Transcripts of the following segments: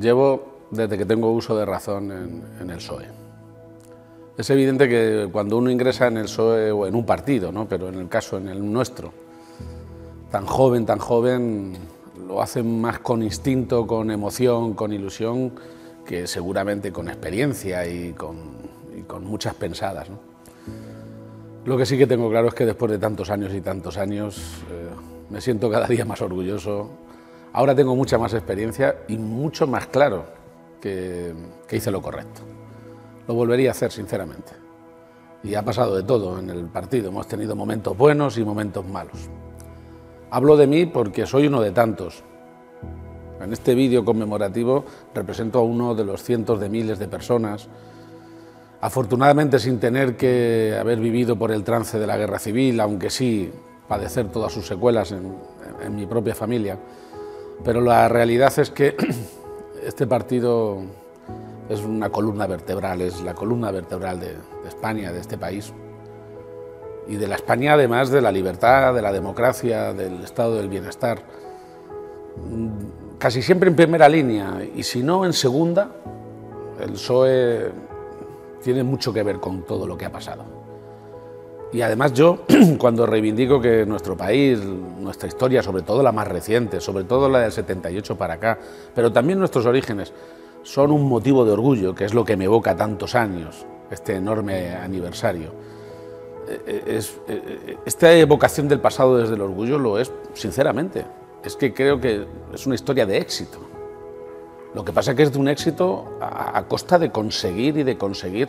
Llevo desde que tengo uso de razón en, el PSOE. Es evidente que cuando uno ingresa en el PSOE o en un partido, ¿no? pero en el caso, en el nuestro, tan joven, tan joven, lo hace más con instinto, con emoción, con ilusión, que seguramente con experiencia y con, muchas pensadas. Lo que sí que tengo claro es que después de tantos años y tantos años eh, me siento cada día más orgulloso. Ahora tengo mucha más experiencia y mucho más claro que, hice lo correcto. Lo volvería a hacer, sinceramente. Y ha pasado de todo en el partido. Hemos tenido momentos buenos y momentos malos. Hablo de mí porque soy uno de tantos. En este vídeo conmemorativo represento a uno de los cientos de miles de personas, afortunadamente sin tener que haber vivido por el trance de la guerra civil, aunque sí padecer todas sus secuelas en, mi propia familia. Pero la realidad es que este partido es una columna vertebral, es la columna vertebral de, España, de este país y de la España además de la libertad, de la democracia, del estado del bienestar. Casi siempre en primera línea y si no en segunda, el PSOE tiene mucho que ver con todo lo que ha pasado. Y además yo, cuando reivindico que nuestro país, nuestra historia, sobre todo la más reciente, sobre todo la del 78 para acá, pero también nuestros orígenes, son un motivo de orgullo, que es lo que me evoca tantos años, este enorme aniversario es, esta evocación del pasado desde el orgullo lo es, sinceramente. Es que creo que es una historia de éxito. Lo que pasa es que es de un éxito a, costa de conseguir y de conseguir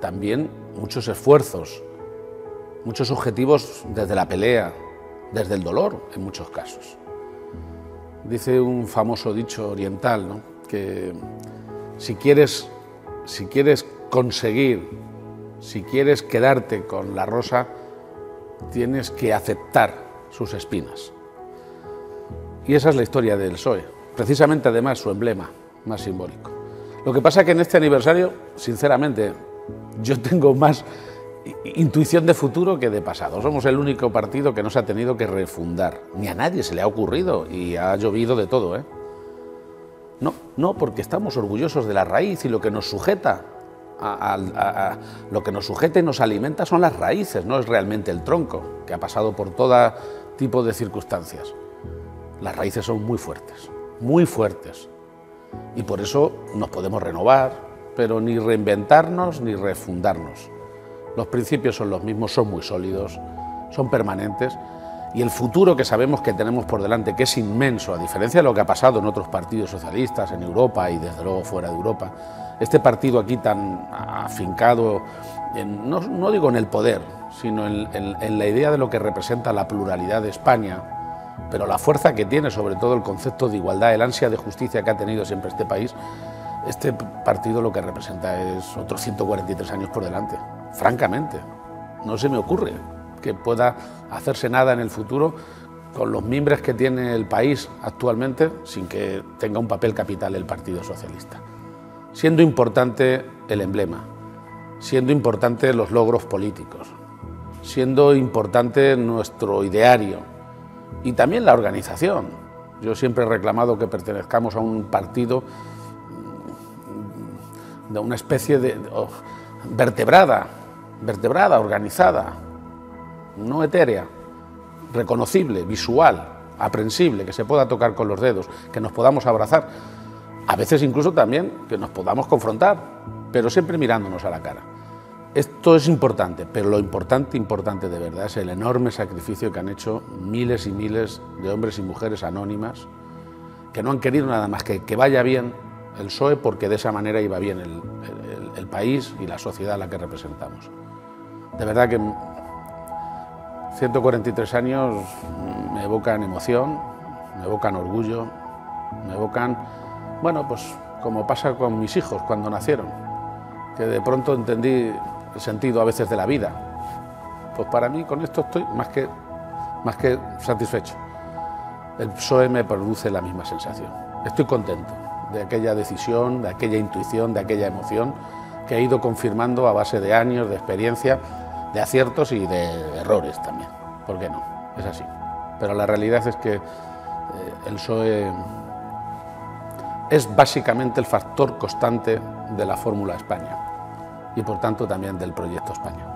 también muchos esfuerzos, muchos objetivos desde la pelea, desde el dolor en muchos casos. Dice un famoso dicho oriental que si quieres, si quieres conseguir si quieres quedarte con la rosa, tienes que aceptar sus espinas. Y esa es la historia del PSOE, precisamente además su emblema más simbólico. Lo que pasa es que en este aniversario, sinceramente, yo tengo más intuición de futuro que de pasado. Somos el único partido que no se ha tenido que refundar. Ni a nadie se le ha ocurrido y ha llovido de todo. ¿eh? No, no, porque estamos orgullosos de la raíz y lo que nos sujeta a, lo que nos sujeta y nos alimenta son las raíces, no es realmente el tronco, que ha pasado por todo tipo de circunstancias. Las raíces son muy fuertes, muy fuertes. Y por eso nos podemos renovar, pero ni reinventarnos ni refundarnos. Los principios son los mismos, son muy sólidos, son permanentes. Y el futuro que sabemos que tenemos por delante, que es inmenso, a diferencia de lo que ha pasado en otros partidos socialistas, en Europa y desde luego fuera de Europa, este partido aquí tan afincado, no, digo en el poder, sino en, la idea de lo que representa la pluralidad de España, pero la fuerza que tiene, sobre todo el concepto de igualdad, el ansia de justicia que ha tenido siempre este país, este partido lo que representa es otros 143 años por delante, francamente. No se me ocurre que pueda hacerse nada en el futuro con los mimbres que tiene el país actualmente sin que tenga un papel capital el Partido Socialista siendo importante el emblema, siendo importante los logros políticos, siendo importante nuestro ideario y también la organización. Yo siempre he reclamado que pertenezcamos a un partido de una especie de vertebrada, vertebrada, organizada, no etérea, reconocible, visual, aprensible, que se pueda tocar con los dedos, que nos podamos abrazar a veces incluso también que nos podamos confrontar, pero siempre mirándonos a la cara. Esto es importante, pero lo importante, importante de verdad es el enorme sacrificio que han hecho miles y miles de hombres y mujeres anónimas que no han querido nada más que que vaya bien el PSOE porque de esa manera iba bien el, país y la sociedad a la que representamos. De verdad que 143 años me evocan emoción, me evocan orgullo, me evocan bueno, pues como pasa con mis hijos cuando nacieron, que de pronto entendí el sentido a veces de la vida. Pues para mí con esto estoy más que, más que satisfecho. El PSOE me produce la misma sensación. Estoy contento de aquella decisión, de aquella intuición, de aquella emoción que he ido confirmando a base de años, de experiencia, de aciertos y de errores también. ¿Por qué no? Es así. Pero la realidad es que eh, el PSOE es básicamente el factor constante de la Fórmula España y por tanto también del proyecto España.